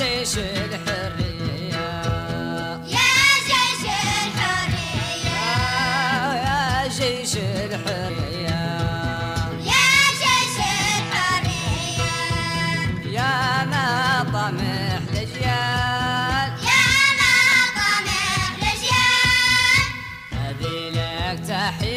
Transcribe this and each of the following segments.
جيش الحرية. يا جيش الحرية. يا جيش الحرية. يا جيش الحرية. يا ما طمح الأجيال يا ما طمح الأجيال هذه لك تحية.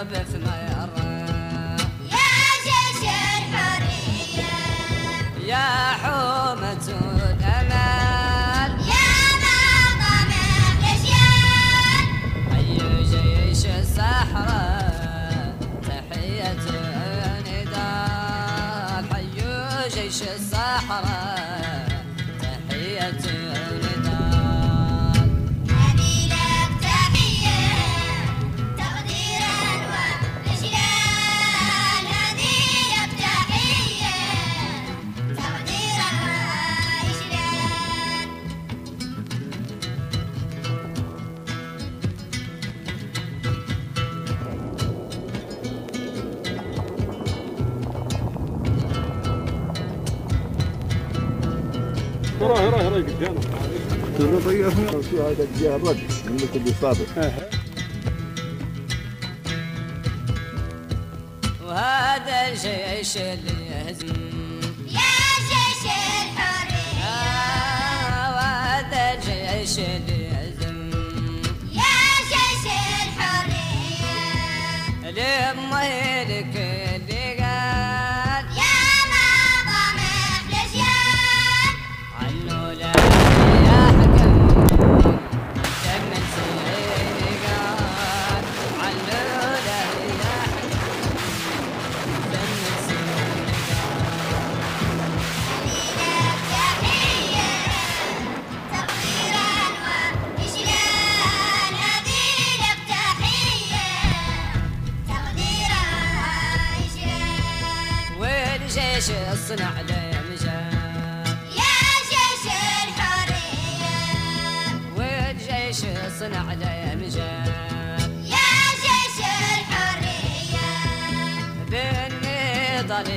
that's best كله هذا الجهه الرد اللي اللي صابر وهذا الجيش اللي يهزم يا جيش الحرية. آه، وهذا الجيش اللي والجيش الصنع مجال يا جيش الحرية. والجيش الصنع له مجال يا جيش الحرية. بالنضال